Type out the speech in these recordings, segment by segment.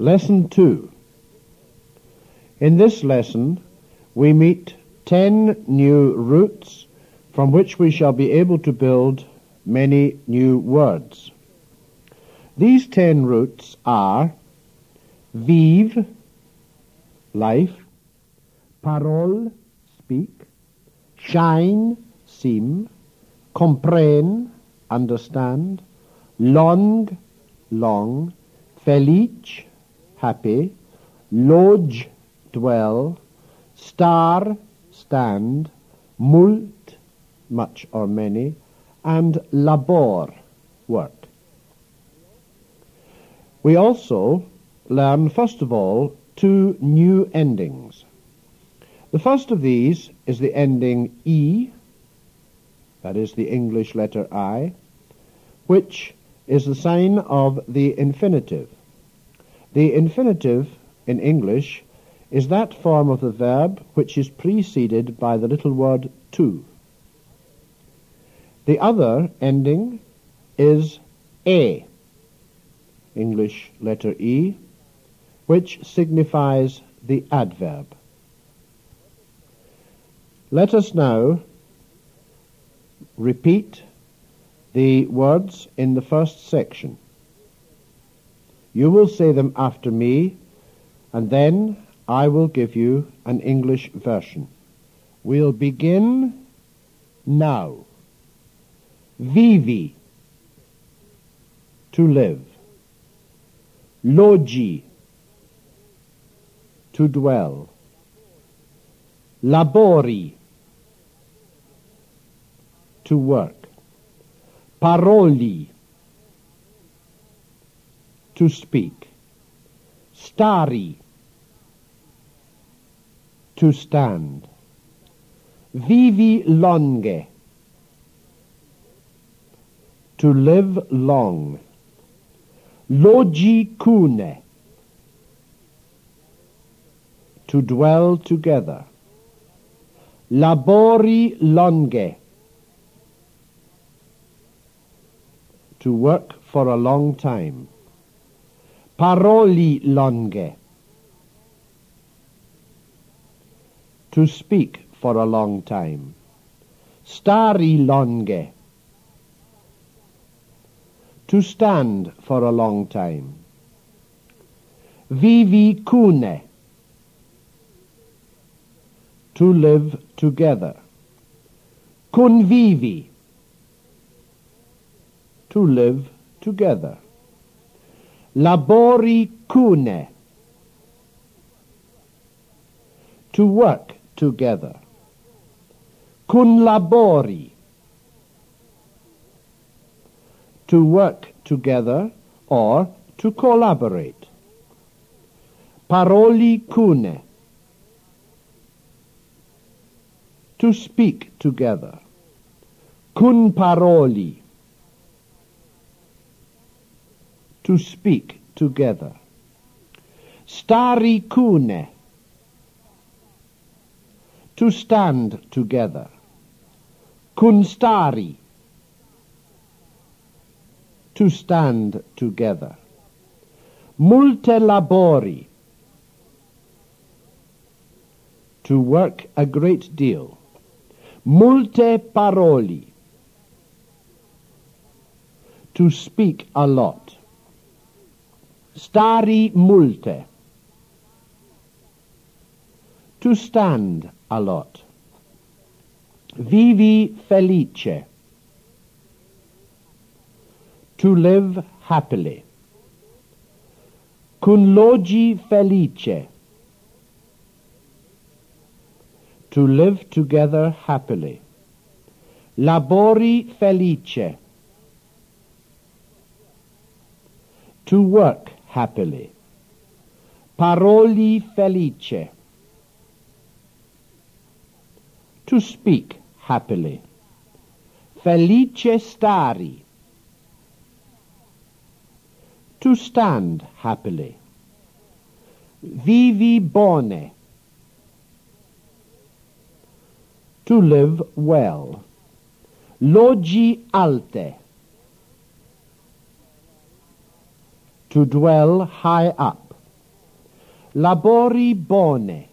Lesson 2. In this lesson, we meet ten new roots from which we shall be able to build many new words. These ten roots are vive, life, parole, speak, shine, seem, comprehend, understand, long, long, felice, happy, lodge, dwell, star, stand, mult, much or many, and labor, work. We also learn, first of all, two new endings. The first of these is the ending E, that is the English letter I, which is the sign of the infinitive. The infinitive in English is that form of the verb which is preceded by the little word to. The other ending is a, English letter E, which signifies the adverb. Let us now repeat the words in the first section. You will say them after me, and then I will give you an English version. We'll begin now. Vivi, to live. Logi, to dwell. Labori, to work. Paroli, to speak. Stari, to stand. Vivi longe, to live long. Logi cune, to dwell together. Labori longe, to work for a long time. Paroli longe, to speak for a long time. Stari longe, to stand for a long time. Vivi cune, to live together. Convivi, to live together. Labori cune, to work together. Cun labori, to work together or to collaborate. Paroli cune, to speak together. Cun paroli, to speak together. Stari cune, to stand together. Cun stari, to stand together. Multe labori, to work a great deal. Multe paroli, to speak a lot. Stari multe, to stand a lot. Vivi felice, to live happily. Cun logi felice, to live together happily. Labori felice, to work happily. Paroli felice, to speak happily. Felice stari, to stand happily. Vivi bone, to live well. Logi alte, to dwell high up. labori bone,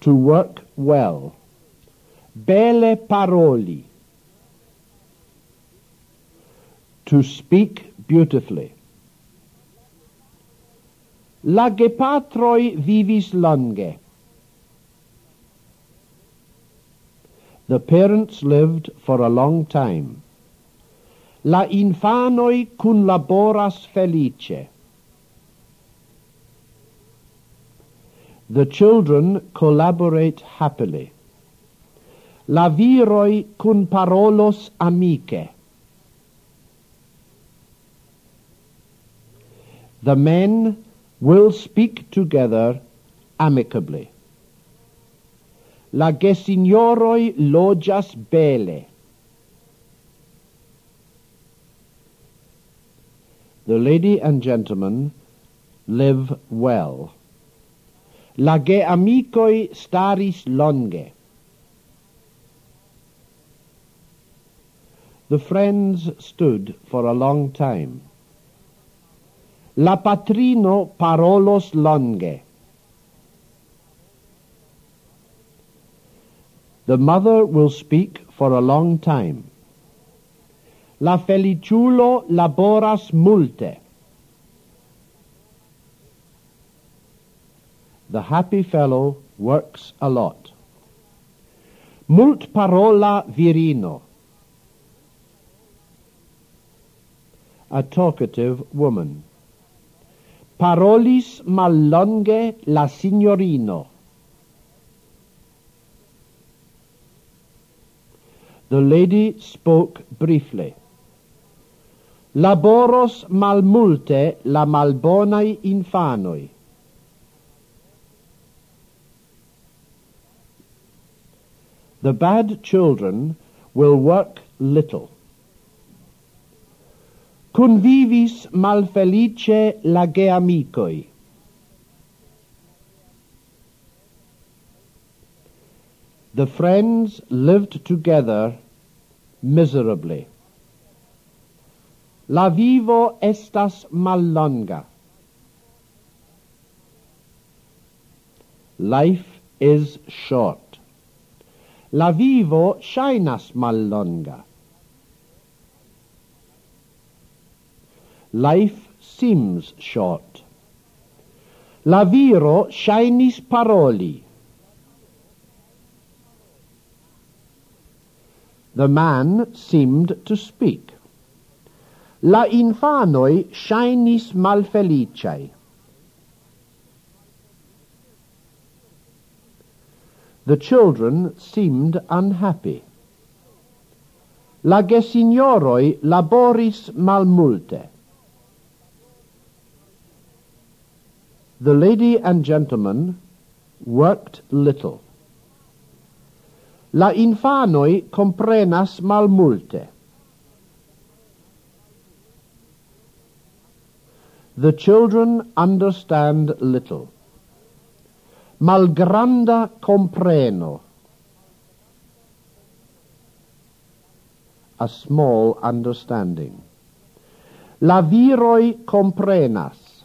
to work well, belle paroli, to speak beautifully. La gepatroi vivis longe. The parents lived for a long time. La infanoi cun laboras felice. The children collaborate happily. La viroi cun parolos amice. The men will speak together amicably. La gesignoroi logias bele. The lady and gentleman live well. La ge amicoi staris longe. The friends stood for a long time. La patrino parolos longe. The mother will speak for a long time. La feliciulo laboras multe. The happy fellow works a lot. Mult parola virino. A talkative woman. Parolis mallonge la signorino. The lady spoke briefly. Laboros malmulte la malbonai infanoi. The bad children will work little. Convivis malfelice la geamicoi. The friends lived together miserably. La vivo estas mallonga. Life is short. La vivo shainas mallonga. Life seems short. La viro shainis paroli. The man seemed to speak. La infanoi shainis malfeliciae. The children seemed unhappy. La gesignoroi laboris malmulte. The lady and gentleman worked little. La infanoi comprenas malmulte. The children understand little. Malgranda compreno. A small understanding. La viroi comprenas.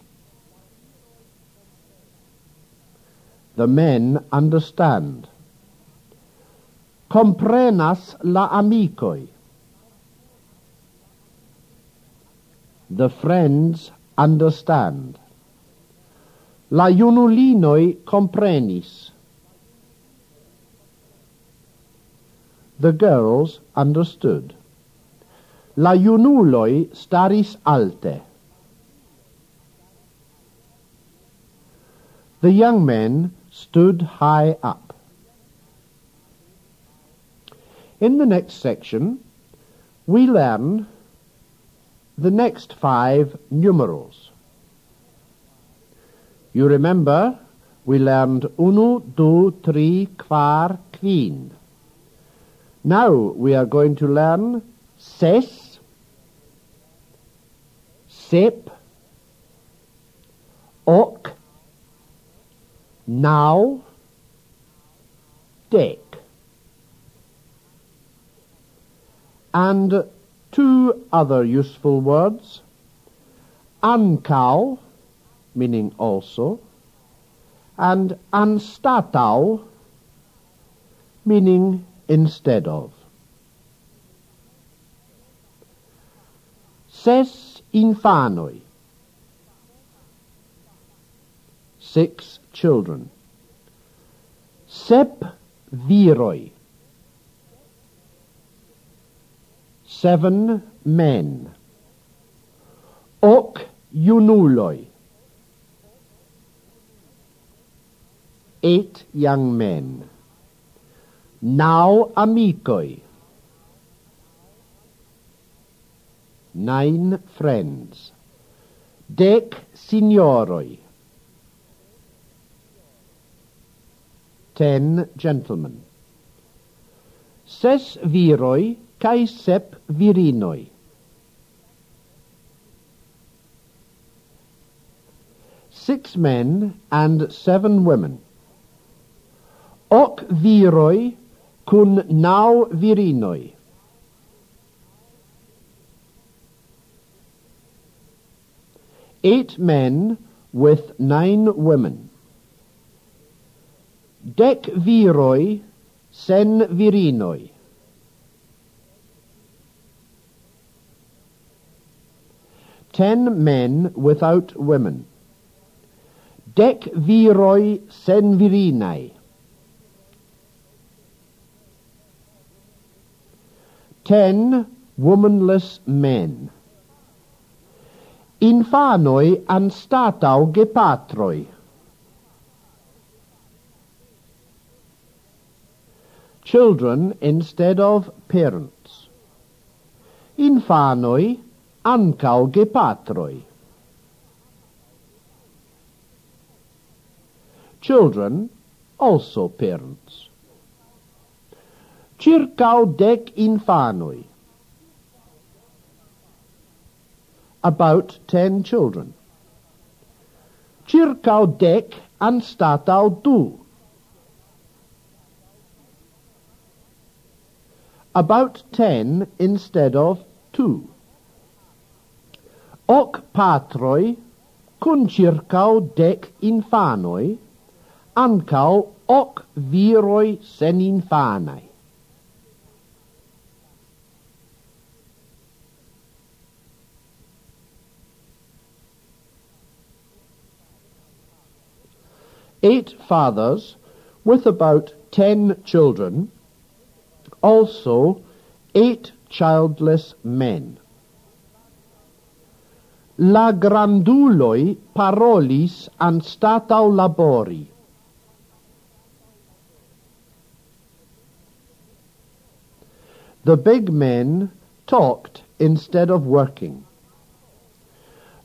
The men understand. Comprenas la amicoi. The friends understand. La junulinoi comprenis. The girls understood. La junuloi staris alte. The young men stood high up. In the next section, we learn the next five numerals. You remember we learned uno, du, tri, quar, quin. Now we are going to learn ses, sep, ok, now, dec. And two other useful words, ankau meaning also, and anstatau, meaning instead of. Ses infanoi, six children. Sep viroi, seven men. Oc iunuloi, eight young men. Now amicoi, nine friends. Dec signoroi, ten gentlemen. Ses viroi cae sep virinoi. Six men and seven women. Hoc viroi cun nau virinoi. Eight men with nine women. Dec viroi sen virinoi. Ten men without women. Dec viroi sen virinae. Ten womanless men. Infanoi anstatau gepatroi. Children instead of parents. Infanoi ancau gepatroi. Children, also parents. Circau dec infanoi. About ten children. Circau dec anstatau du. About ten instead of two. Hoc patroi, cun circau dec infanoi, ancau hoc viroi sen infanae. Eight fathers with about ten children, also eight childless men. La granduloi parolis anstatau labori. The big men talked instead of working.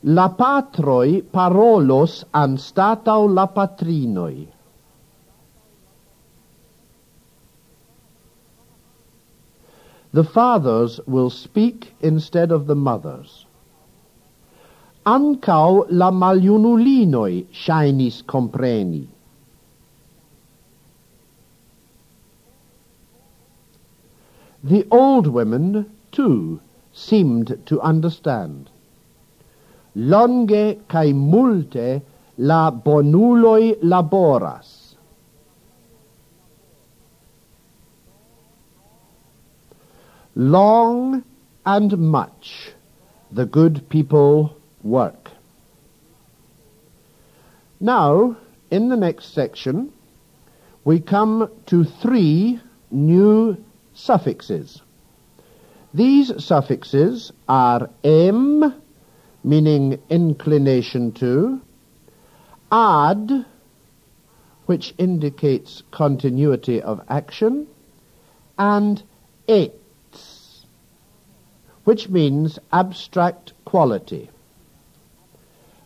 La patroi parolos anstatau la patrinoi. The fathers will speak instead of the mothers. Ancau la maliunulinoi shainis compreni. The old women, too, seemed to understand. Longe cae multe la bonuloi laboras. Long and much the good people work. Now, in the next section, we come to three new suffixes. These suffixes are m, meaning inclination to, ad, which indicates continuity of action, and ets, which means abstract quality.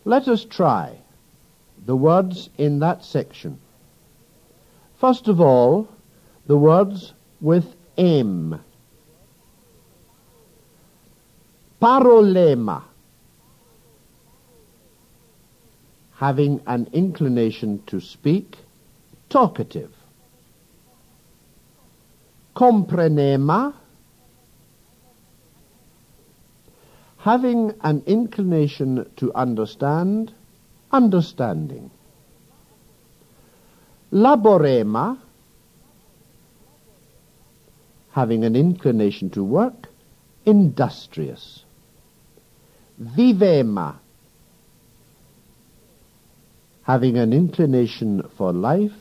Let us try the words in that section. First of all, the words with em. Parolema. Having an inclination to speak, talkative. Comprenema. Having an inclination to understand, understanding. Laborema, having an inclination to work, industrious. Vivema, having an inclination for life,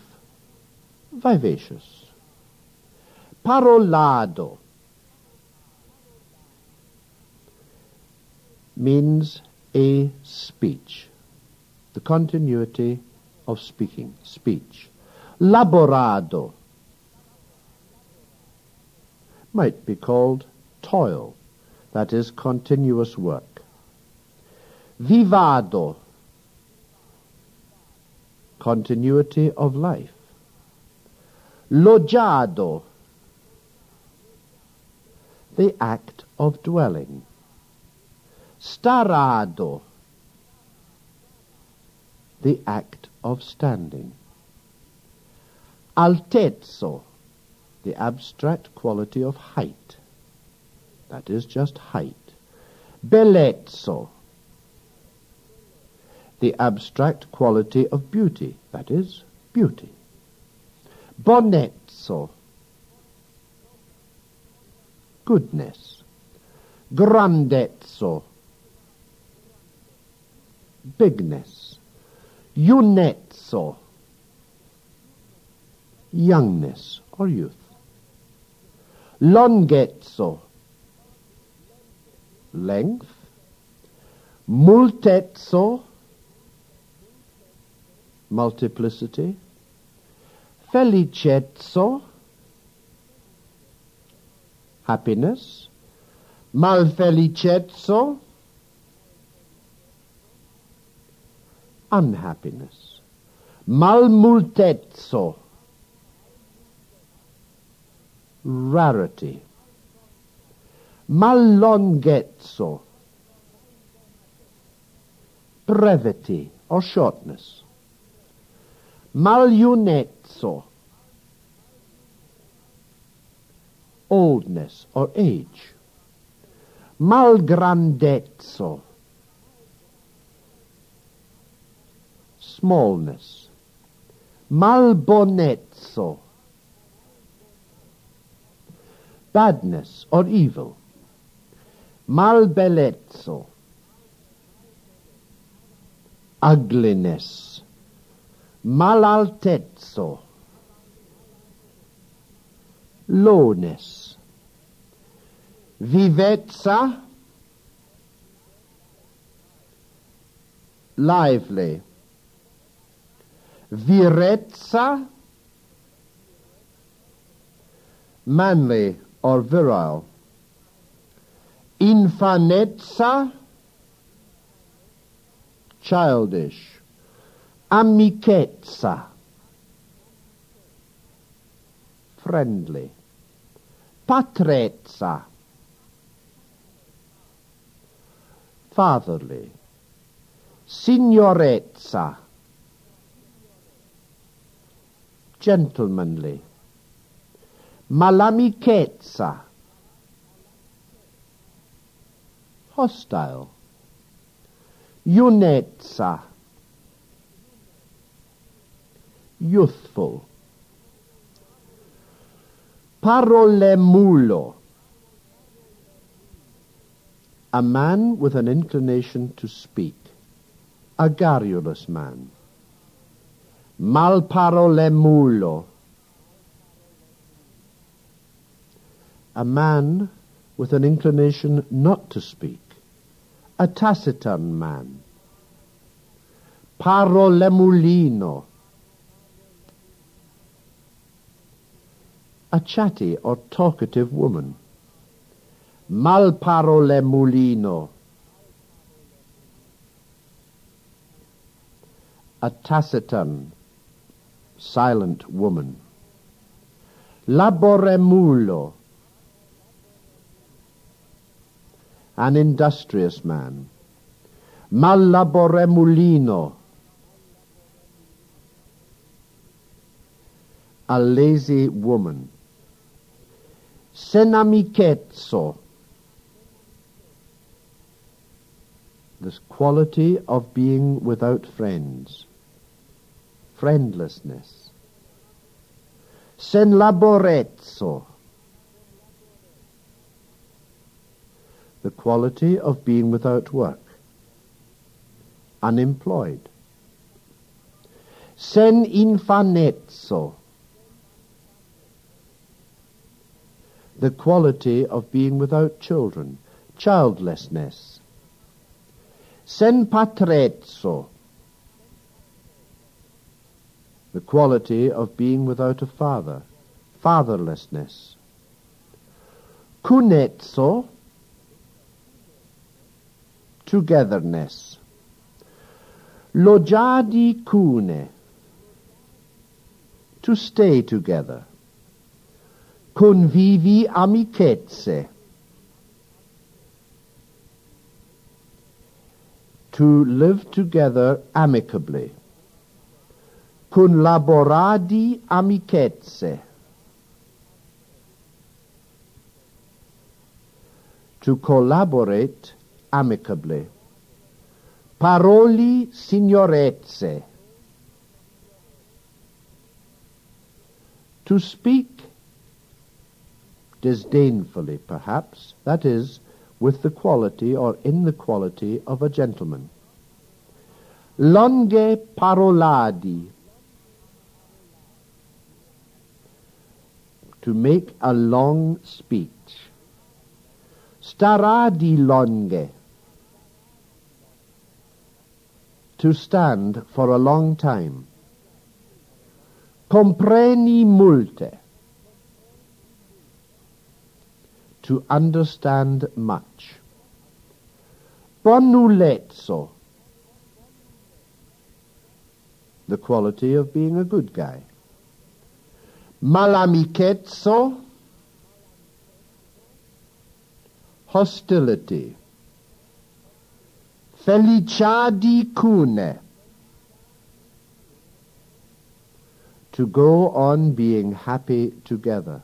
vivacious. Parolado means a speech, the continuity of speaking, speech. Laborado might be called toil, that is continuous work. Vivado, continuity of life. Lojado, the act of dwelling. Starado, the act of standing. Altezzo, the abstract quality of height. That is just height. Bellezzo, the abstract quality of beauty. That is beauty. Bonezzo, goodness. Grandezzo, bigness. Junezzo, youngness or youth. Longezzo, length. Multezzo, multiplicity. Felicezzo, happiness. Malfelicezzo, unhappiness. Malmultezzo, rarity. Mallongezzo, brevity or shortness. Maljunezzo, oldness or age. Malgrandezzo, smallness. Malbonezzo, badness or evil. Malbellezzo, ugliness. Malaltezzo, lowness. Vivezza, lively virezza, manly or virile, infanezza, childish, amichezza, friendly, patrezza, fatherly, signorezza, gentlemanly, malamichezza, hostile, junezza, youthful, parolemulo, a man with an inclination to speak, a garrulous man malparolemulo, a man with an inclination not to speak, a taciturn man, parolemulino, a chatty or talkative woman, malparolemulino, a taciturn, silent woman. Laboremulo, an industrious man. Mallaboremulino, a lazy woman. Senamichezzo, this quality of being without friends, friendlessness. Sen laborezzo, the quality of being without work, unemployed. Sen infanezzo, the quality of being without children, childlessness. Sen patrezzo, the quality of being without a father, fatherlessness. Cunezzo, togetherness. Loggiadi cune, to stay together. Convivi amicezze, to live together amicably. Cun laboradi amicezze, to collaborate amicably. Paroli signorezze. To speak disdainfully, perhaps, that is, with the quality or in the quality of a gentleman. Longe paroladi. To make a long speech. Staradi longe. To stand for a long time. Compreni multe. To understand much. Bonulezzo. The quality of being a good guy. Malamicezzo. Hostility. Feliciadi cune. To go on being happy together.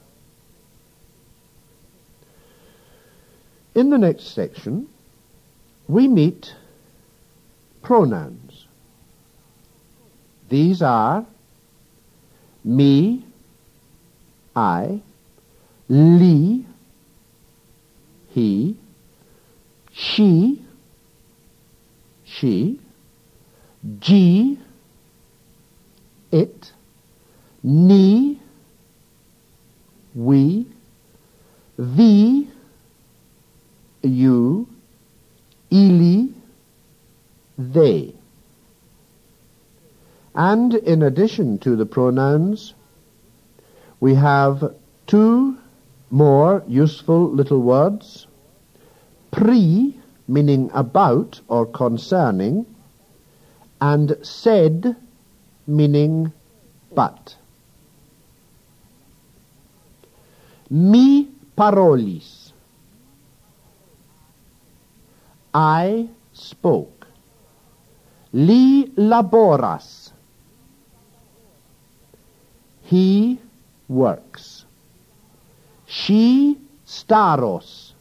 In the next section, we meet pronouns. These are me, I, li, he, she, she, G, it, ni, we, thee, you, ili, they. And in addition to the pronouns, we have two more useful little words. Pre, meaning about or concerning, and said, meaning but. Mi parolis. I spoke. Li laboras. He works. She staros.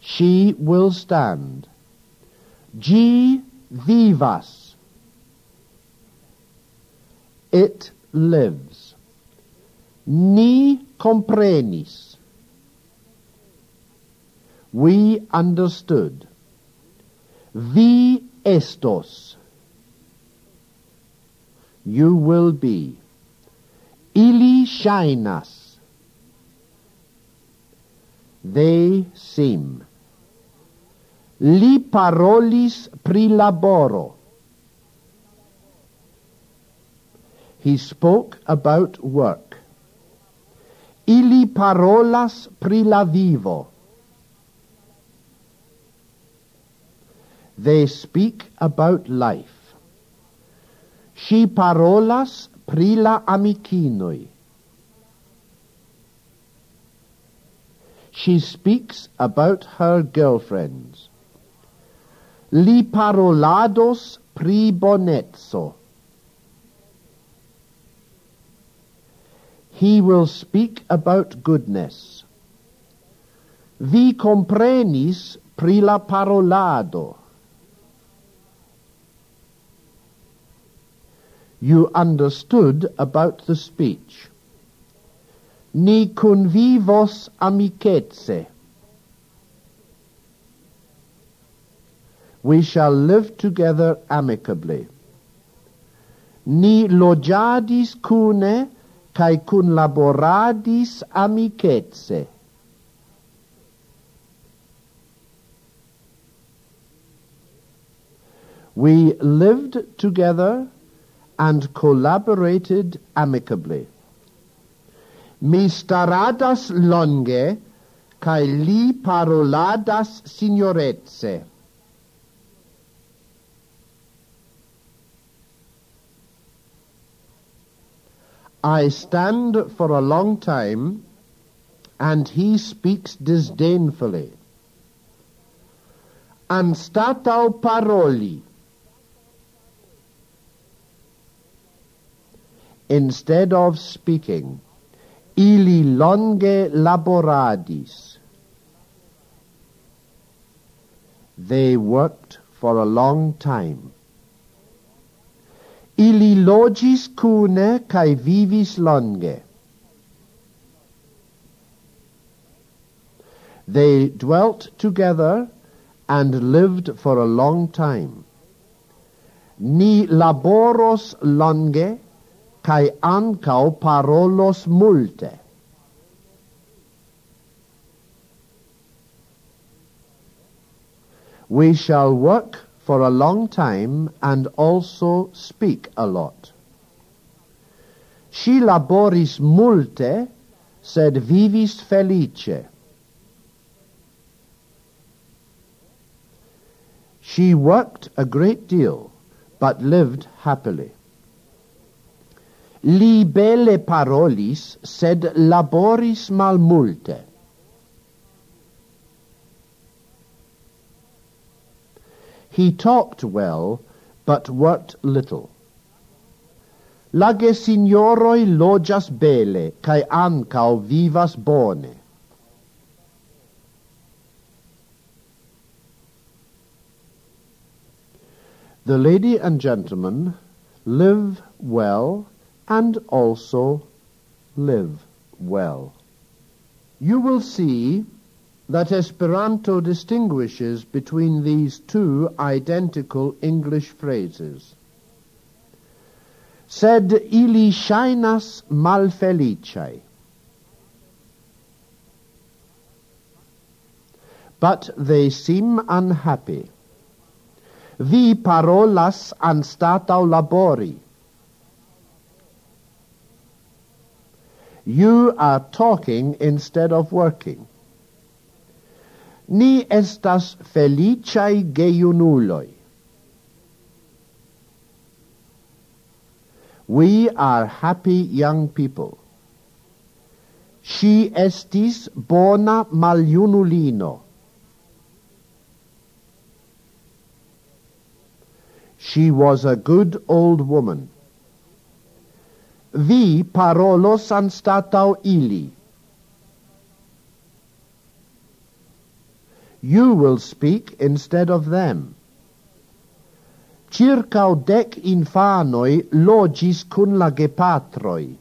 She will stand. G vivas. It lives. Ni comprenis. We understood. Vi estos. You will be. Ili shainas. They seem. Li parolis pri laboro. He spoke about work. Ili parolas pri la vivo. They speak about life. She parolas pri la. She speaks about her girlfriends. Li parolados pri bonezzo. He will speak about goodness. Vi comprenis pri la parolado. You understood about the speech. Ni convivos amicetse. We shall live together amicably. Ni logiadis cune cae cun laboradis amicetse. We lived together and collaborated amicably. Mi staradas longe, cae li paroladas signoretse. I stand for a long time, and he speaks disdainfully. Anstatau paroli. Instead of speaking, ili longe laboradis. They worked for a long time. Ili logis cune cae vivis longe. They dwelt together and lived for a long time. Ni laboros longe cae ancao parolos multe. We shall work for a long time and also speak a lot. Si laboris multe, sed vivis felice. She worked a great deal, but lived happily. Li belle parolis, sed laboris malmulte. He talked well, but worked little. Lage signoroi logias bele, cae ancao vivas bone. The lady and gentleman live well and also live well. You will see that Esperanto distinguishes between these two identical English phrases. Sed ili shainas malfelicei. But they seem unhappy. Vi parolas anstatau labori. You are talking instead of working. Ni estas felicai geiunuloi. We are happy young people. Si estis bona maliunulino. She was a good old woman. vi parolos anstatau ili. You will speak instead of them. Circau dec infanoi logis cun la gepatroi,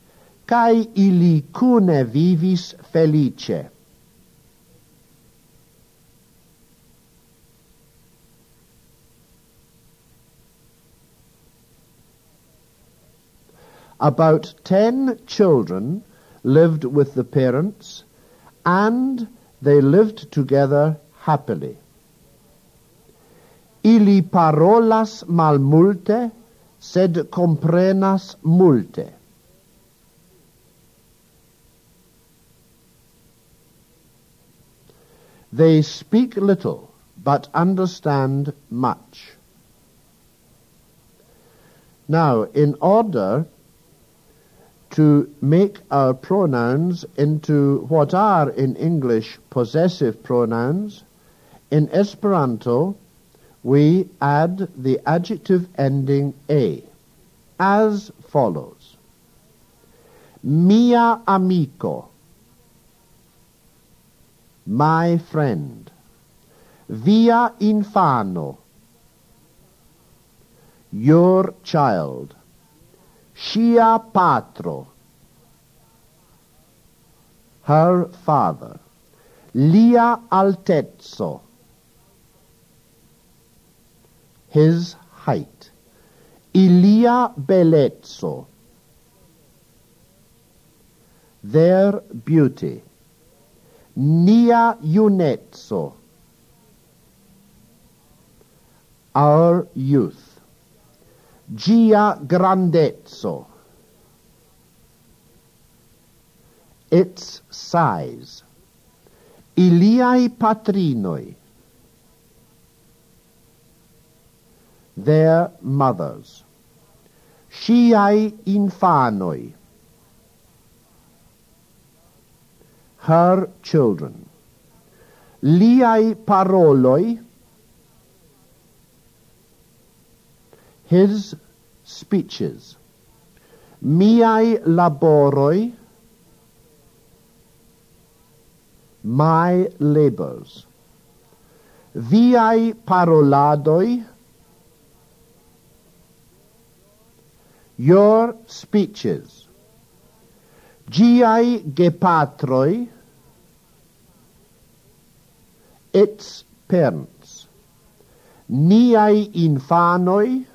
cae ili cune vivis felice. About ten children lived with the parents, and they lived together happily. Ili parolas malmulte, sed comprenas multe. They speak little, but understand much. Now, in order to make our pronouns into what are in English possessive pronouns, in Esperanto, we add the adjective ending a, as follows. Mia amico, my friend. via infano, your child, sia patro, her father, lia altezzo, his height, ilia bellezzo, their beauty, nia junezzo, our youth, gia grandezzo, its size, iliai patrinoi, their mothers, sciai infanoi, her children, liai paroloi, his speeches, miai laboroi, my labors, viai paroladoi, your speeches, giai gepatroi, its parents, niai infanoi,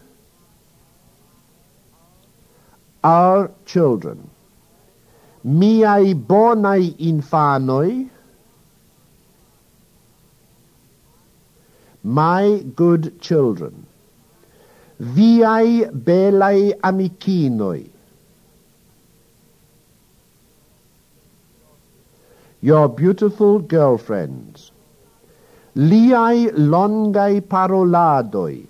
our children, miai bonai infanoi, my good children, viai belai amicinoi, your beautiful girlfriends, liai longai paroladoi,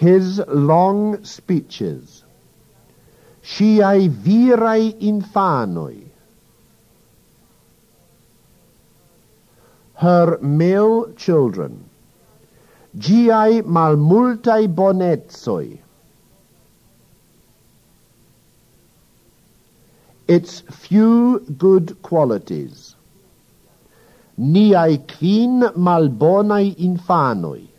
his long speeches, sciai virai infanoi, her male children, giai malmultai bonetsoi, its few good qualities, niai quin malbonai infanoi,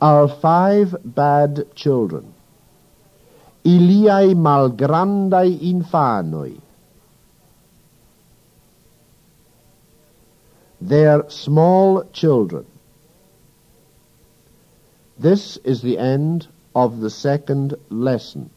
our five bad children, iliai malgrandai infanoi, their small children. This is the end of the second lesson.